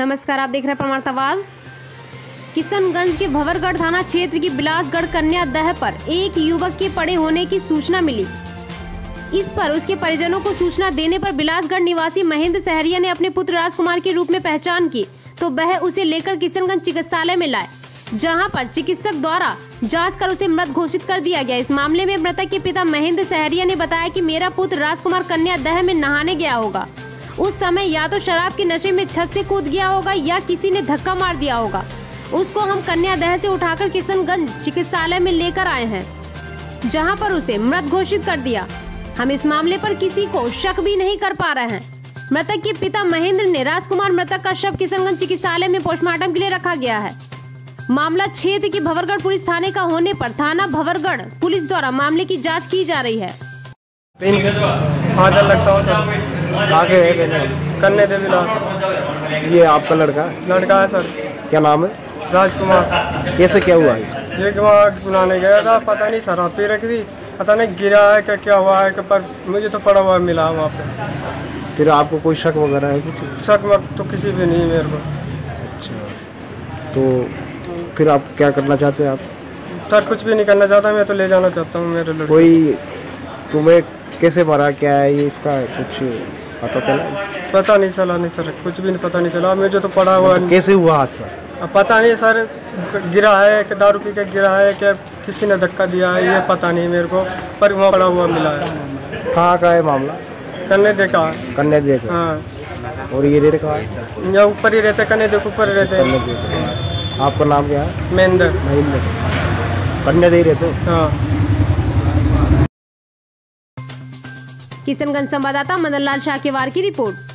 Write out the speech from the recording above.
नमस्कार, आप देख रहे हैं प्रमाण आवाज़। किशनगंज के भवरगढ़ थाना क्षेत्र की बिलासगढ़ कन्या दह पर एक युवक के पड़े होने की सूचना मिली। इस पर उसके परिजनों को सूचना देने पर बिलासगढ़ निवासी महेंद्र सहरिया ने अपने पुत्र राजकुमार के रूप में पहचान की तो वह उसे लेकर किशनगंज चिकित्सालय में लाए, जहाँ पर चिकित्सक द्वारा जाँच कर उसे मृत घोषित कर दिया गया। इस मामले में मृतक के पिता महेंद्र सहरिया ने बताया कि मेरा पुत्र राजकुमार कन्या दह में नहाने गया होगा। उस समय या तो शराब के नशे में छत से कूद गया होगा या किसी ने धक्का मार दिया होगा। उसको हम कन्या दह से उठाकर किशनगंज चिकित्सालय में लेकर आए हैं, जहाँ पर उसे मृत घोषित कर दिया। हम इस मामले पर किसी को शक भी नहीं कर पा रहे हैं। मृतक के पिता महेंद्र ने राजकुमार मृतक का शव किशनगंज चिकित्सालय में पोस्टमार्टम के लिए रखा गया है। मामला क्षेत्र के भवरगढ़ पुलिस थाने का होने पर थाना भवरगढ़ पुलिस द्वारा मामले की जाँच की जा रही है। हूँ आगे है पहले कन्या देवी लाल ये आपका लड़का? लड़का है सर। क्या नाम है? राजकुमार। कैसे क्या हुआ है? ये कि वहाँ बुलाने गया था पता नहीं शराब पी रखी थी पता नहीं गिरा है क्या क्या हुआ है कि पर मुझे तो पड़ा हुआ मिला वहाँ पे। फिर आपको कोई शक वगैरह है कुछ? शक मक तो किसी भी नहीं मेरे को। अच्छा। तो फिर आप क्या करना चाहते हैं आप? सर कुछ भी नहीं करना चाहता मैं तो ले जाना चाहता हूँ मेरे लड़के। कोई तुम्हें कैसे मारा क्या है ये इसका कुछ पता चला? पता नहीं चला नहीं सर कुछ भी नहीं पता नहीं चला। मुझे तो पड़ा हुआ है। कैसे हुआ हादसा? पता नहीं सर गिरा है कि दारू पी के गिरा है क्या किसी ने धक्का दिया है ये पता नहीं मेरे को पर वहाँ पड़ा हुआ मिला है। कहाँ का है मामला? करने देखा है कन्या देख हाँ। और ये देर कहाँ है? या ऊपर ही रहते कने देखो ऊपर ही रहते। देख आपका नाम क्या है? महेंद्र। महेंद्र। कन्या दे रहते हो? हाँ। किशनगंज संवाददाता मदन लाल शाह की रिपोर्ट।